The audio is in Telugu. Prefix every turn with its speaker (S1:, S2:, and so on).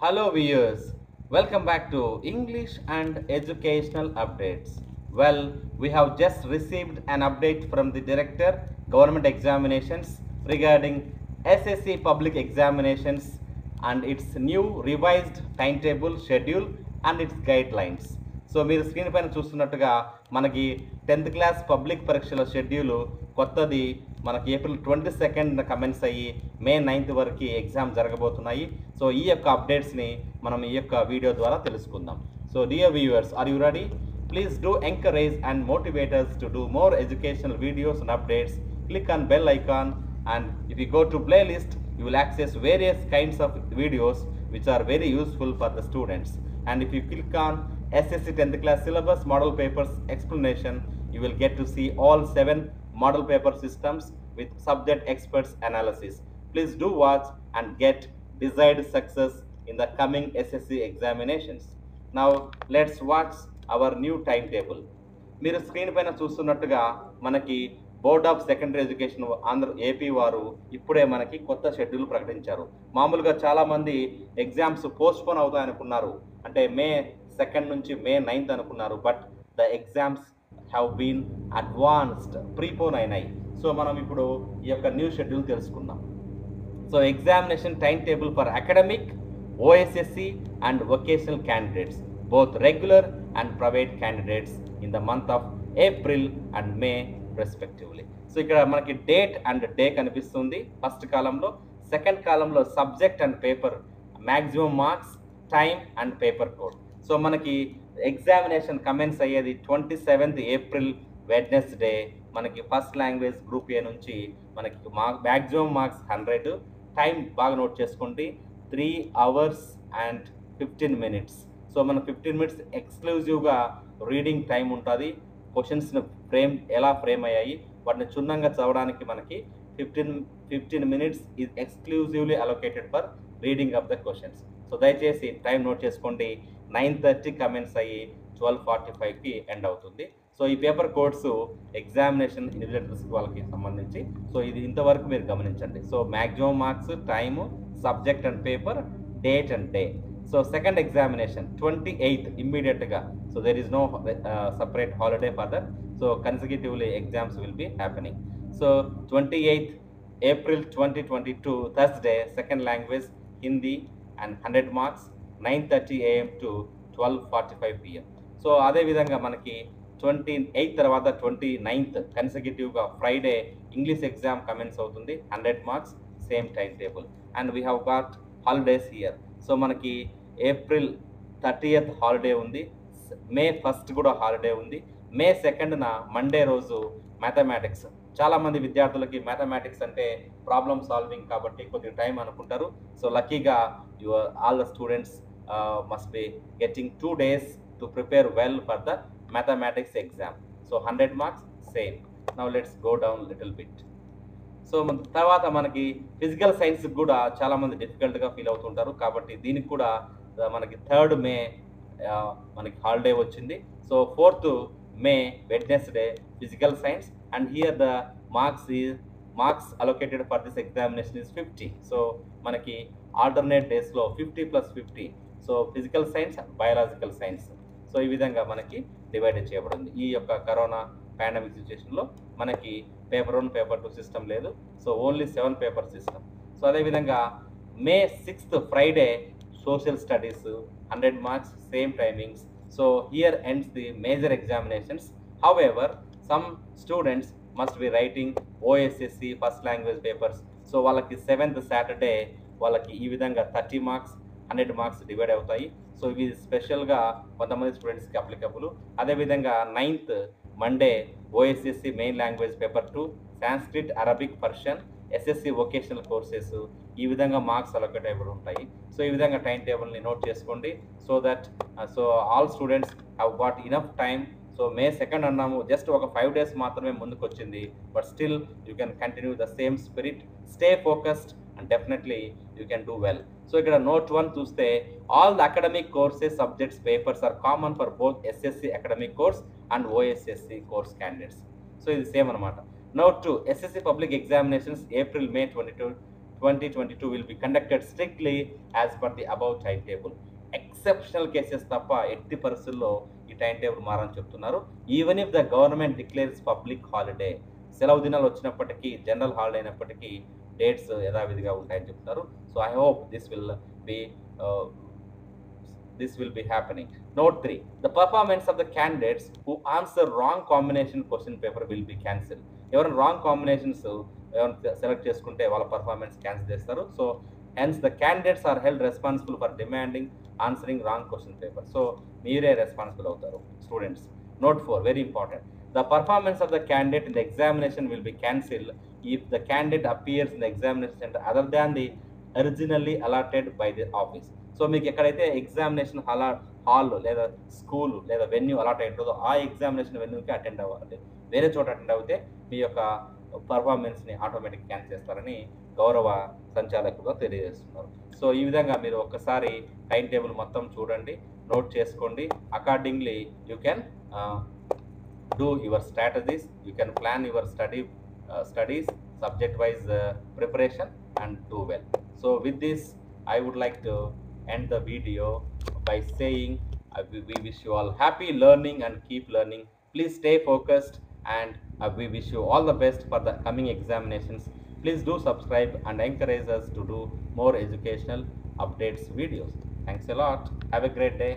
S1: Hello viewers welcome back to English and educational updates well we have just received an update from the director government examinations regarding SSC public examinations and its new revised time table schedule and its guidelines so మీరు స్క్రీన్ పైన చూస్తున్నట్టుగా మనకి టెన్త్ క్లాస్ పబ్లిక్ పరీక్షల షెడ్యూలు కొత్తది మనకి ఏప్రిల్ ట్వంటీ సెకండ్ కమెంట్స్ అయ్యి మే నైన్త్ వరకు ఎగ్జామ్ జరగబోతున్నాయి. సో ఈ యొక్క అప్డేట్స్ని మనం ఈ యొక్క వీడియో ద్వారా తెలుసుకుందాం. So dear viewers are you ready please do encourage and motivators to do more educational videos and updates click on bell icon and if you go to playlist you will access various kinds of videos which are very useful for the students and if you click on SSC tenth class syllabus model papers explanation you will get to see all seven model paper systems with subject experts analysis please do watch and get desired success in the coming ssc examinations now let's watch our new timetable మీరు స్క్రీన్ పైన చూస్తున్నట్టుగా మనకి board of secondary education Andhra AP వారు ఇప్పుడే మనకి కొత్త షెడ్యూల్ ప్రకటించారు మామూలుగా చాలామంది ఎగ్జామ్స్ పోస్ట్ పోన్ అవుతాయి అంటే మే సెకండ్ నుంచి మే నైన్త్ అనుకున్నారు but the exams have been advanced prepone అయినాయి సో మనం ఇప్పుడు ఈ యొక్క న్యూ షెడ్యూల్ తెలుసుకుందాం. So examination time table for academic OSSC and vocational candidates both regular and private candidates in the month of April and May respectively so ఇక్కడ మనకి డేట్ అండ్ డే కనిపిస్తుంది. ఫస్ట్ కాలంలో సెకండ్ కాలంలో subject and paper maximum marks time and paper code so మనకి ఎగ్జామినేషన్ కమెంట్స్ అయ్యేది ట్వంటీ సెవెంత్ ఏప్రిల్ వెడ్నెస్డే మనకి ఫస్ట్ లాంగ్వేజ్ గ్రూప్ ఏ నుంచి మనకి mark maximum marks hundred time బాగా నోట్ చేసుకోండి. Three hours and fifteen minutes so మన ఫిఫ్టీన్ మినిట్స్ ఎక్స్క్లూజివ్గా రీడింగ్ టైం ఉంటుంది. క్వశ్చన్స్ని ఫ్రేమ్ ఎలా ఫ్రేమ్ అయ్యాయి? వాటిని క్షుణ్ణంగా చదవడానికి మనకి fifteen fifteen minutes is exclusively allocated for reading of the questions so దయచేసి టైం నోట్ చేసుకోండి. నైన్ థర్టీ కమెంట్స్ అయ్యి ట్వెల్వ్ ఫార్టీ ఫైవ్కి ఎండ్ అవుతుంది. సో ఈ పేపర్ కోడ్స్ ఎగ్జామినేషన్ ఇన్విజిలేటర్స్ వాళ్ళకి సంబంధించి. సో ఇది ఇంతవరకు మీరు గమనించండి. So maximum marks time subject and paper date and day so second examination twenty eighth ఇమ్మీడియట్గా so there is no separate holiday for that so consecutively exams will be happening so twenty eighth April twenty twenty two Thursday second language Hindi and hundred marks nine thirty AM to twelve forty five PM so అదేవిధంగా మనకి ట్వంటీ ఎయిత్ తర్వాత ట్వంటీ నైన్త్ కన్సెక్యూటివ్గా ఫ్రైడే ఇంగ్లీష్ ఎగ్జామ్ కమెంట్స్ అవుతుంది. Hundred marks same time table and we have got holidays year so మనకి ఏప్రిల్ థర్టీయత్ హాలిడే ఉంది. మే ఫస్ట్ కూడా హాలిడే ఉంది. మే సెకండ్న మండే రోజు మ్యాథమెటిక్స్ చాలామంది విద్యార్థులకి మ్యాథమెటిక్స్ అంటే ప్రాబ్లమ్ సాల్వింగ్ కాబట్టి కొద్దిగా టైం అనుకుంటారు. సో లక్కీగా your all the students must be getting two days to prepare well for the mathematics exam so hundred marks same now let's go down little bit so తర్వాత మనకి ఫిజికల్ సైన్స్ కూడా చాలామంది డిఫికల్ట్గా ఫీల్ అవుతుంటారు. కాబట్టి దీనికి కూడా మనకి థర్డ్ మే మనకి హాలిడే వచ్చింది. So fourth May Wednesday physical science and here the marks ఈ marks allocated for this examination is fifty so మనకి ఆల్టర్నేట్ డేస్లో fifty plus fifty so physical science biological science. So ఈ విధంగా మనకి డివైడ్ చేయబడింది. ఈ యొక్క కరోనా పాండమిక్ సిచ్యువేషన్లో మనకి paper one paper two system లేదు. So only seven paper system. So అదేవిధంగా May sixth Friday social studies hundred marks same timings. So here ends the major examinations. However some students must be writing OSSC first language papers. So వాళ్ళకి సెవెంత్ సాటర్డే వాళ్ళకి ఈ విధంగా thirty marks hundred marks divide అవుతాయి. సో ఇవి స్పెషల్గా కొంతమంది స్టూడెంట్స్కి అప్లికబుల్ అదేవిధంగా ninth Monday OSSC main language paper two Sanskrit Arabic Persian SSC vocational courses ఈ విధంగా మార్క్స్ అలొకేట్ ఉంటాయి. సో ఈ విధంగా టైం టేబుల్ని నోట్ చేసుకోండి. So that so all students have got enough time so May second అన్నాము. జస్ట్ ఒక ఫైవ్ డేస్ మాత్రమే ముందుకు వచ్చింది but still you can continue the same spirit stay focused and definitely you can do well so ఇక్కడ నోట్ వన్ చూస్తే all the academic courses subjects papers are common for both SSC academic course and OSSC course candidates so ఇది సేమ్ అనమాట note two SSC public examinations April May twenty two 2022 will be conducted strictly as per the time table exceptional cases తప్ప ఎట్టి పరిస్థితుల్లో ఈ టైం టేబుల్ మారని చెప్తున్నారు. Even if the government declares public holiday సెలవు దినాలు వచ్చినప్పటికీ జనరల్ హాలిడే అయినప్పటికీ డేట్స్ యథావిధిగా ఉంటాయని చెప్తున్నారు so I hope this will be this will be happening. Note 3. The performance of the candidates who answer wrong combination question paper will be cancelled. ఎవరైనా రాంగ్ కాంబినేషన్స్ ఎవరైనా సెలెక్ట్ చేసుకుంటే వాళ్ళ పర్ఫార్మెన్స్ క్యాన్సిల్ చేస్తారు so hence the candidates are held responsible for demanding answering wrong question paper so మీరే రెస్పాన్సిబుల్ అవుతారు students note four very important the performance of the candidate in the examination will be cancel if the candidate appears in the examination center other than the originally allotted by the office so మీకు ఎక్కడైతే ఎగ్జామినేషన్ హాలా హాల్ లేదా స్కూల్ లేదా వెన్యూ అలాట్ అయి ఉంటుందో ఆ ఎగ్జామినేషన్ వెన్యూకి అటెండ్ అవ్వాలి. వేరే చోట అటెండ్ అవుతే మీ యొక్క పర్ఫార్మెన్స్ని ఆటోమేటిక్ క్యాన్సిల్ చేస్తారని గౌరవ సంచాలకులుగా తెలియజేస్తున్నారు. సో ఈ విధంగా మీరు ఒక్కసారి టైం టేబుల్ మొత్తం చూడండి నోట్ చేసుకోండి. Accordingly you do your strategies. You can plan your study uh, studies subject wise uh, preparation and do well. So with this i would like to end the video by saying uh, we, we wish you all happy learning and keep learning. Please stay focused and uh, we wish you all the best for the coming examinations. Please do subscribe and encourage us to do more educational updates videos. Thanks a lot. Have a great day.